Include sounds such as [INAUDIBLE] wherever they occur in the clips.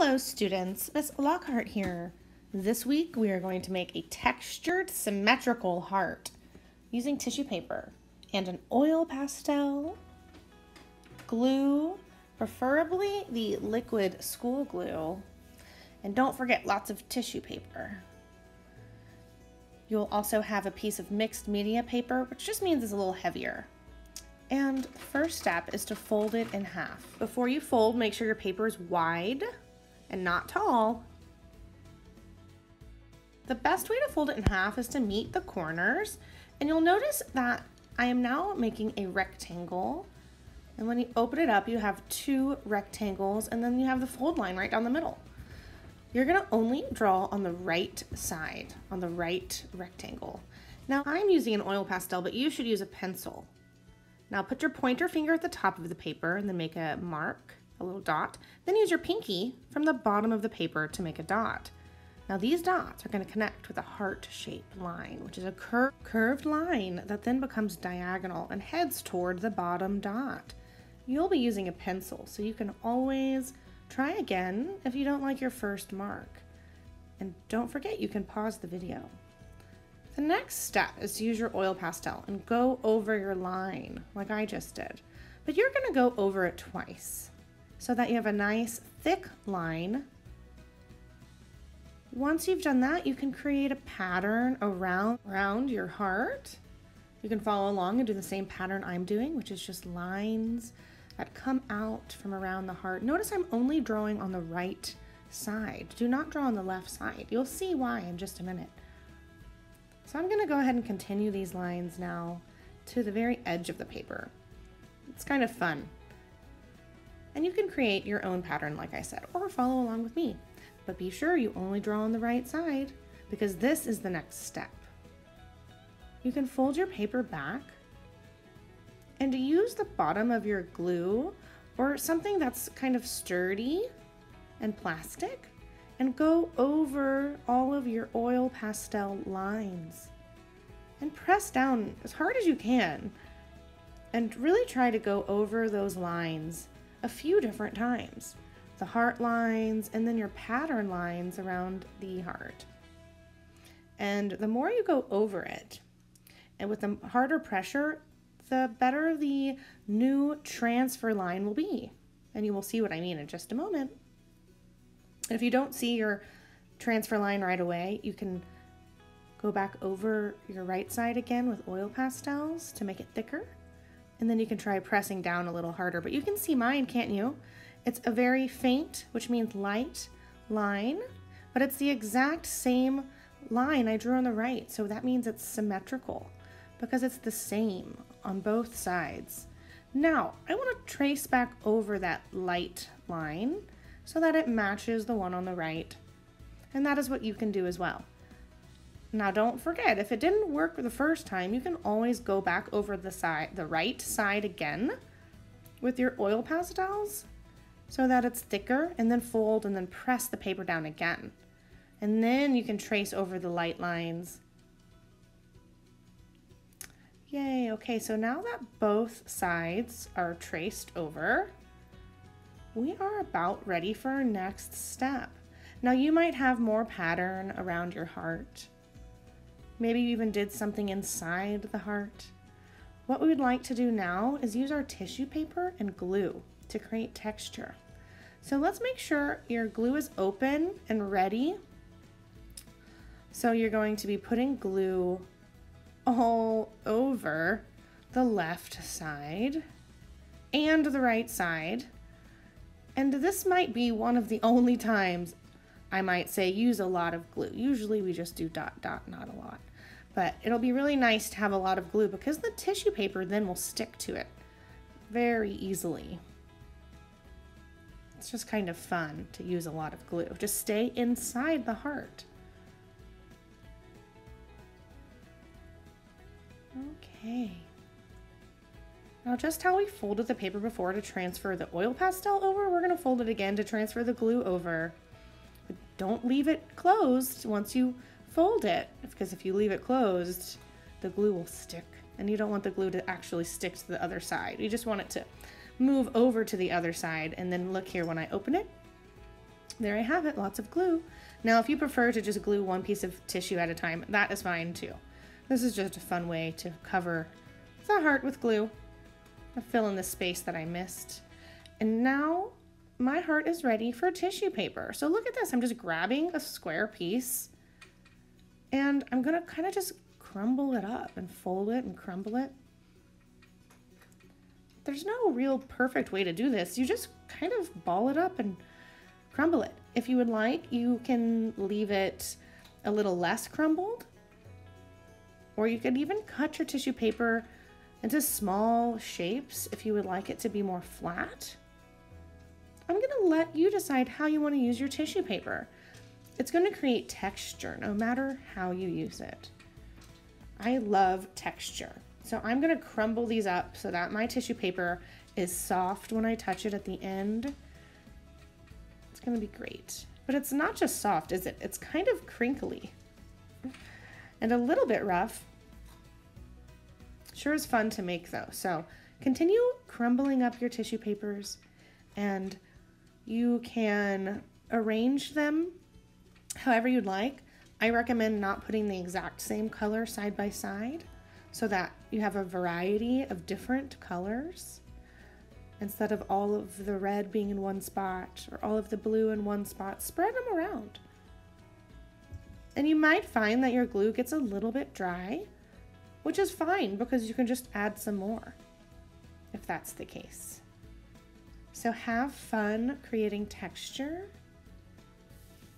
Hello students, Miss Lockhart here. This week we are going to make a textured symmetrical heart using tissue paper and an oil pastel, glue, preferably the liquid school glue, and don't forget lots of tissue paper. You'll also have a piece of mixed media paper, which just means it's a little heavier. And the first step is to fold it in half. Before you fold, make sure your paper is wide and not tall. The best way to fold it in half is to meet the corners and you'll notice that I am now making a rectangle and when you open it up you have two rectangles and then you have the fold line right down the middle. You're gonna only draw on the right side, on the right rectangle. Now I'm using an oil pastel but you should use a pencil. Now put your pointer finger at the top of the paper and then make a mark a little dot. Then use your pinky from the bottom of the paper to make a dot. Now these dots are going to connect with a heart-shaped line, which is a cur curved line that then becomes diagonal and heads toward the bottom dot. You'll be using a pencil, so you can always try again if you don't like your first mark. And don't forget you can pause the video. The next step is to use your oil pastel and go over your line like I just did. But you're going to go over it twice so that you have a nice thick line. Once you've done that, you can create a pattern around, around your heart. You can follow along and do the same pattern I'm doing, which is just lines that come out from around the heart. Notice I'm only drawing on the right side. Do not draw on the left side. You'll see why in just a minute. So I'm gonna go ahead and continue these lines now to the very edge of the paper. It's kind of fun. And you can create your own pattern, like I said, or follow along with me. But be sure you only draw on the right side because this is the next step. You can fold your paper back and use the bottom of your glue or something that's kind of sturdy and plastic and go over all of your oil pastel lines and press down as hard as you can and really try to go over those lines a few different times. The heart lines and then your pattern lines around the heart. And the more you go over it, and with the harder pressure, the better the new transfer line will be. And you will see what I mean in just a moment. If you don't see your transfer line right away, you can go back over your right side again with oil pastels to make it thicker and then you can try pressing down a little harder. But you can see mine, can't you? It's a very faint, which means light, line, but it's the exact same line I drew on the right. So that means it's symmetrical because it's the same on both sides. Now, I want to trace back over that light line so that it matches the one on the right. And that is what you can do as well. Now don't forget, if it didn't work the first time, you can always go back over the side, the right side again with your oil pastels so that it's thicker and then fold and then press the paper down again. And then you can trace over the light lines. Yay, okay, so now that both sides are traced over, we are about ready for our next step. Now you might have more pattern around your heart Maybe you even did something inside the heart. What we would like to do now is use our tissue paper and glue to create texture. So let's make sure your glue is open and ready. So you're going to be putting glue all over the left side and the right side. And this might be one of the only times I might say use a lot of glue. Usually we just do dot dot, not a lot. But it'll be really nice to have a lot of glue because the tissue paper then will stick to it very easily. It's just kind of fun to use a lot of glue. Just stay inside the heart. Okay. Now just how we folded the paper before to transfer the oil pastel over, we're going to fold it again to transfer the glue over. But don't leave it closed once you fold it because if you leave it closed, the glue will stick and you don't want the glue to actually stick to the other side. You just want it to move over to the other side and then look here when I open it, There I have it, lots of glue. Now, if you prefer to just glue one piece of tissue at a time, that is fine too. This is just a fun way to cover the heart with glue. I fill in the space that I missed. And now my heart is ready for tissue paper. So look at this, I'm just grabbing a square piece and I'm gonna kind of just crumble it up and fold it and crumble it. There's no real perfect way to do this. You just kind of ball it up and crumble it. If you would like, you can leave it a little less crumbled, or you could even cut your tissue paper into small shapes if you would like it to be more flat. I'm gonna let you decide how you wanna use your tissue paper. It's gonna create texture no matter how you use it. I love texture. So I'm gonna crumble these up so that my tissue paper is soft when I touch it at the end it's gonna be great. But it's not just soft, is it? It's kind of crinkly [LAUGHS] and a little bit rough. Sure is fun to make though. So continue crumbling up your tissue papers and you can arrange them however you'd like. I recommend not putting the exact same color side by side so that you have a variety of different colors instead of all of the red being in one spot or all of the blue in one spot, spread them around. And you might find that your glue gets a little bit dry, which is fine because you can just add some more if that's the case. So have fun creating texture.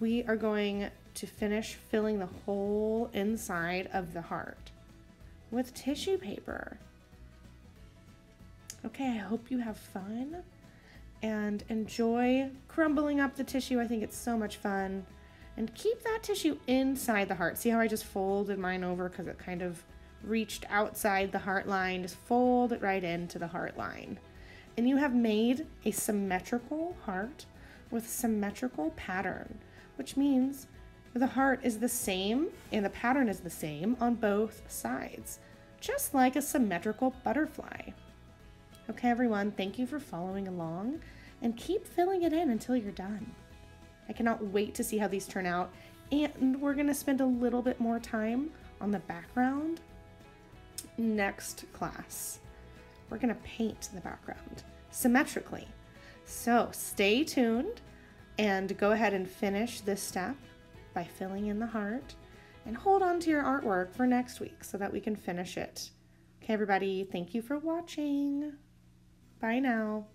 We are going to finish filling the whole inside of the heart with tissue paper. Okay, I hope you have fun and enjoy crumbling up the tissue. I think it's so much fun. And keep that tissue inside the heart. See how I just folded mine over because it kind of reached outside the heart line. Just fold it right into the heart line. And you have made a symmetrical heart with symmetrical pattern, which means the heart is the same and the pattern is the same on both sides, just like a symmetrical butterfly. Okay, everyone, thank you for following along and keep filling it in until you're done. I cannot wait to see how these turn out. And we're to spend a little bit more time on the background next class. We're to paint the background symmetrically. So stay tuned and go ahead and finish this step by filling in the heart and hold on to your artwork for next week so that we can finish it. Okay, everybody, thank you for watching. Bye now.